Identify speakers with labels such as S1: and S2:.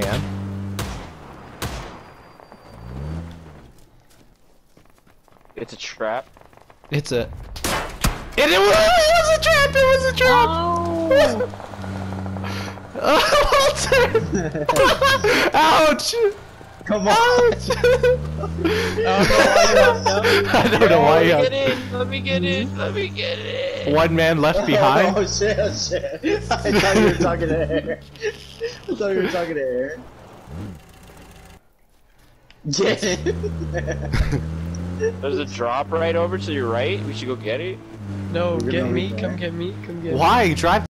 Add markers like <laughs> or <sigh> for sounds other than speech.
S1: man.
S2: It's a trap.
S1: It's a. It, it, was, it was a trap! It was a trap! Oh, <laughs> <laughs> Ouch!
S3: Come on.
S1: Ouch! <laughs> I don't know why you
S2: Let me get in. Let me get in. Let me get in.
S1: one man left oh, behind.
S3: Oh shit, oh shit. I thought you were talking to air. I thought you were talking to air. Get it.
S2: There's a drop right over to your right. We should go get it.
S4: No, get me, come get me, come get me.
S1: Why? Drive